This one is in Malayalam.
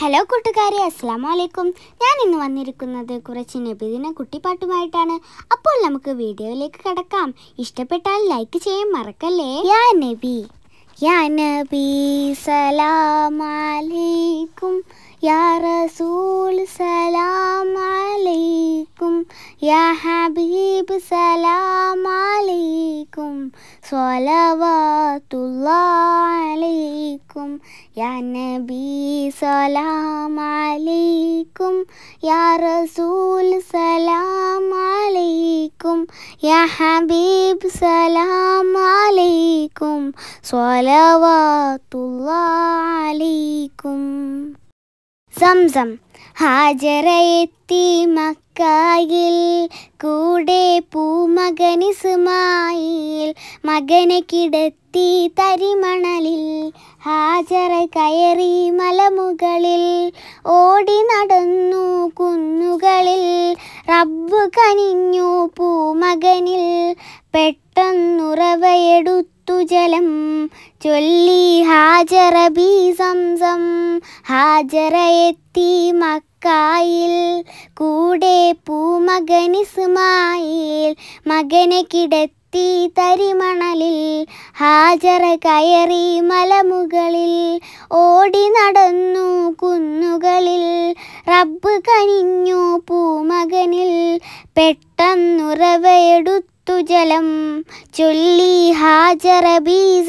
ഹലോ കൂട്ടുകാരെ. അസ്സാം വലൈക്കും ഞാൻ ഇന്ന് വന്നിരിക്കുന്നത് കുറച്ച് നബിദിന കുട്ടിപ്പാട്ടുമായിട്ടാണ്. അപ്പോൾ നമുക്ക് വീഡിയോയിലേക്ക് കടക്കാം. ഇഷ്ടപ്പെട്ടാൽ ലൈക്ക് ചെയ്യാൻ മറക്കല്ലേ? യാ നബി. യാ നബി സലാം അലൈക്കും യാ റസൂൽ സലാം അലൈക്കും യാ ഹബീബ് സലാം അലൈക്കും അലൈക്കും യാ സംസം ഹാജറയെത്തി മക്കായിൽ കൂടെ പൂമകനിസുമായിൽ മകനെ കിടത്തി തരിമണലിൽ ഹാജറ കയറി മലമുകളിൽ. ഓടി നടന്നു കുന്നുകളിൽ റബ്ബ് കനിഞ്ഞു പൂമകനിൽ. പെട്ടെന്നുറവയെടുത്തു ജലം ചൊല്ലി ഹാജറ ബി സംസം ഹാജറ എത്തി മക്കായിൽ. കൂടെ പൂമകൻ മകനെ കിടത്തി തരിമണലിൽ ഹാജറ കയറി മലമുകളിൽ. ഓടി നടന്നു കുന്നുകളിൽ റബ്ബ് കനിഞ്ഞു പൂമകനിൽ. പെട്ടെന്നുറവയെടുത്തു ജലം ചൊല്ലി ഹാജറ ബി